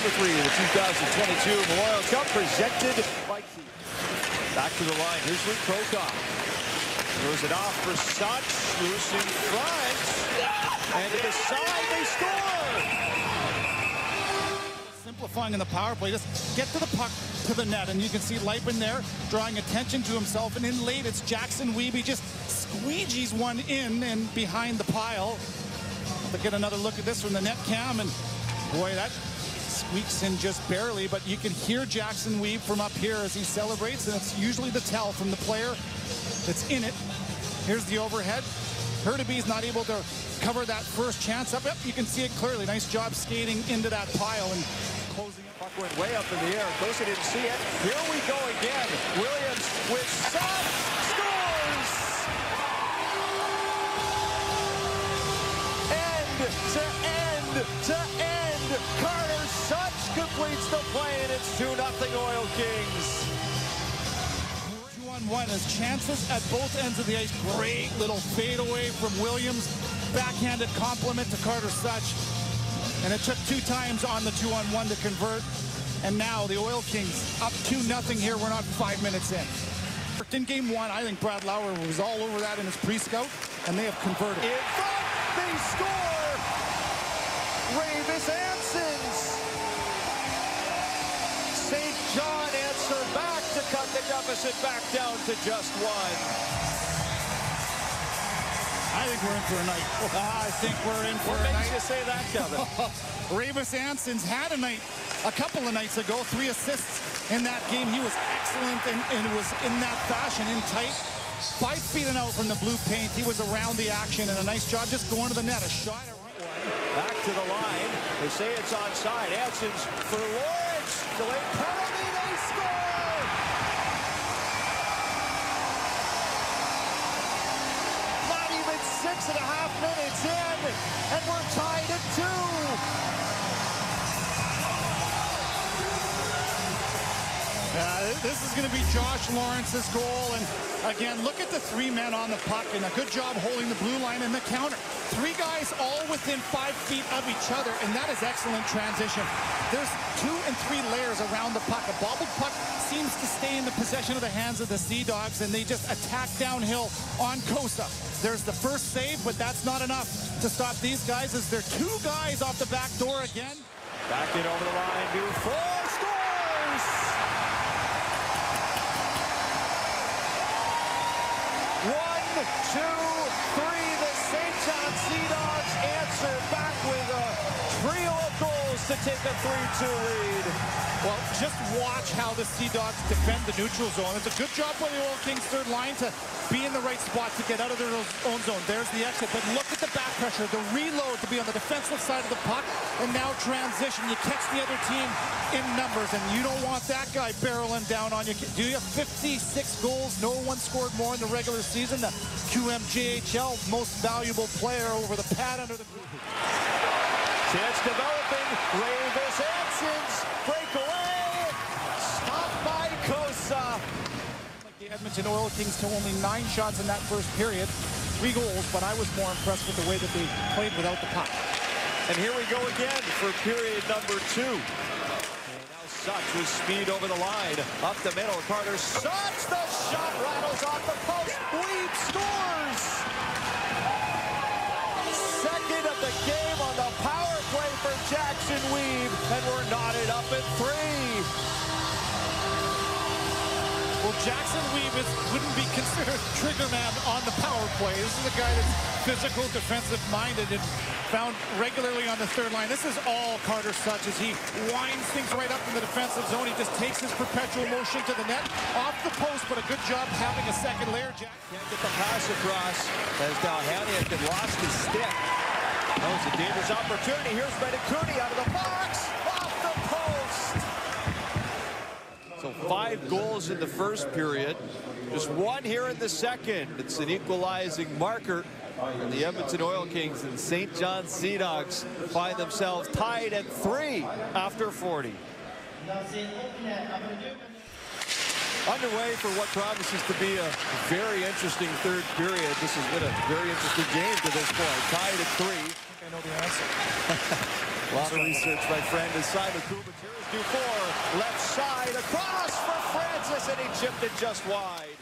number three of the 2022 Memorial Cup presented by. Back to the line. Here's Luke Prokop. Throws it off for Souch. Loose in front. And to the side, they score! Simplifying in the power play. Just get to the puck to the net. And you can see Luypen there drawing attention to himself. And in late, it's Jaxsen Wiebe just squeegees one in and behind the pile. We'll get another look at this from the net cam. And boy, that squeaks in just barely. But you can hear Jaxsen Wiebe from up here as he celebrates. And it's usually the tell from the player that's in it. Here's the overhead. Hurtubise not able to cover that first chance up. Yep, you can see it clearly. Nice job skating into that pile and closing it. Puck went way up in the air. Cossa didn't see it. Here we go again. Williams with shot. One as chances at both ends of the ice. Great little fadeaway from Williams. Backhanded compliment to Carter Souch. And it took two times on the two on one to convert. And now the Oil Kings up 2 nothing here. We're not five minutes in. In game one, I think Brad Lauer was all over that in his pre-scout, and they have converted. In front, they score! Raivis Ansons! Cut the deficit back down to just one. I think we're in for a night. I think we're in for What a night. What makes night. you say that, Kevin? Raivis Ansons had a night a couple of nights ago, three assists in that game. He was excellent and, and was in that fashion, in tight. Five feet and out from the blue paint. He was around the action and a nice job just going to the net. A shot. Back to the line. They say it's onside. Ansons for Lawrence. Delayed penalty. They score! Not even six and a half minutes in, and we're tied at two. Uh, this is going to be Josh Lawrence's goal. And again, look at the three men on the puck and a good job holding the blue line and the counter. Three guys all within five feet of each other, and that is excellent transition. There's two and three layers around the puck. A bobbled puck seems to stay in the possession of the hands of the Sea Dogs, and they just attack downhill on Cossa. There's the first save, but that's not enough to stop these guys as they're two guys off the back door again. Back in over the line. Dufour scores! One, two, three. The Saint John Sea Dogs answer back with a trio of goals to take a 3-2 lead. Well, just watch how the Sea Dogs defend the neutral zone. It's a good job by the Oil Kings third line to be in the right spot to get out of their own zone. There's the exit, but look at the back pressure, the reload to be on the defensive side of the puck, and now transition. You catch the other team in numbers, and you don't want that guy barreling down on you. Do you have 56 goals? No one scored more in the regular season. The QMJHL most valuable player over the pad under the Chance developing. Raivis Ansons. Breakaway. Stopped by Cossa. Like the Edmonton Oil Kings to only nine shots in that first period, three goals, but I was more impressed with the way that they played without the puck. And here we go again for period number two. And now Souch with speed over the line. Up the middle, Carter Souch. The shot rattles off the post. Wiebe scores. Second of the game on the for Jaxsen Wiebe. And we're knotted up at three. Well, Jaxsen Wiebe is, wouldn't be considered trigger man on the power play. This is a guy that's physical, defensive-minded, and found regularly on the third line. This is all Carter Souch as he winds things right up in the defensive zone. He just takes his perpetual motion to the net, off the post, but a good job having a second layer, Jack. Can't get the pass across as Dalhaniak had lost his stick. That was a dangerous opportunity. Here's Cooney out of the box. Off the post. So five goals in the first period. Just one here in the second. It's an equalizing marker. And the Edmonton Oil Kings and Saint John Sea Dogs find themselves tied at three after 40. Underway for what promises to be a very interesting third period. This has been a very interesting game to this point. Tied at three. I know the answer. A lot of research, my friend, as Simon Cooper. Here's Dufour, left side, across for Francis, and he chipped it just wide.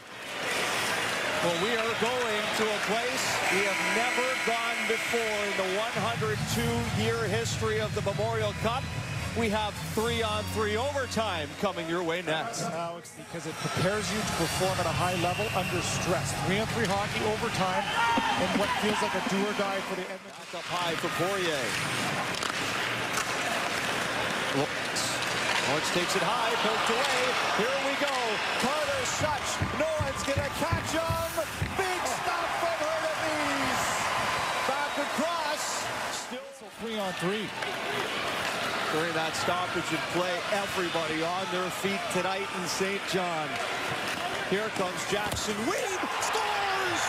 Well, we are going to a place we have never gone before in the 102-year history of the Memorial Cup. We have three-on-three overtime coming your way next. Alex, because it prepares you to perform at a high level under stress. Three-on-three hockey overtime and what feels like a do-or-die for the Edmonton. Back up high for Poirier. Lawrence. Takes it high, poked away. Here we go. Carter Souch. No one's going to catch him. Big stop from Hurtubise. Back across. Still Three-on-three. During that stoppage in play. Everybody on their feet tonight in Saint John. Here comes Jaxsen Wiebe. Scores!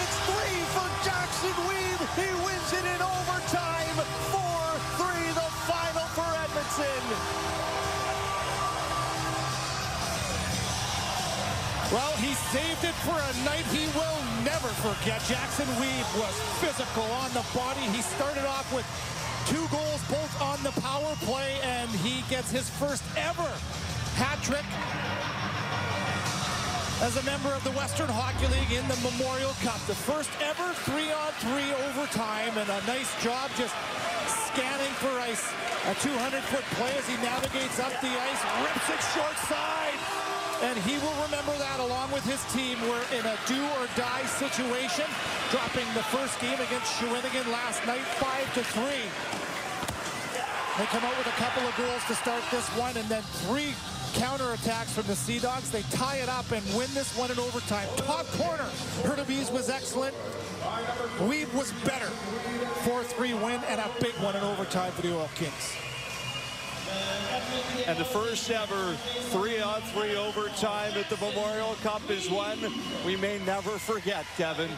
It's three for Jaxsen Wiebe. He wins it in overtime. 4-3 the final for Edmonton. Well, he saved it for a night he will never forget. Jaxsen Wiebe was physical on the body. He started off with two goals, both on the power play, and he gets his first ever hat trick as a member of the Western Hockey League in the Memorial Cup. The first ever three-on-three overtime, and a nice job just scanning for ice. A 200-foot play as he navigates up the ice, rips it short side. And he will remember that along with his team. We're in a do-or-die situation, dropping the first game against Shawinigan last night, 5 to three. They come out with a couple of goals to start this one, and then three counterattacks from the Sea Dogs. They tie it up and win this one in overtime. Top corner, Hurtubise was excellent. Wiebe was better. 4-3 win and a big one in overtime for the Oil Kings. And the first ever three-on-three overtime at the Memorial Cup is one we may never forget, Kevin.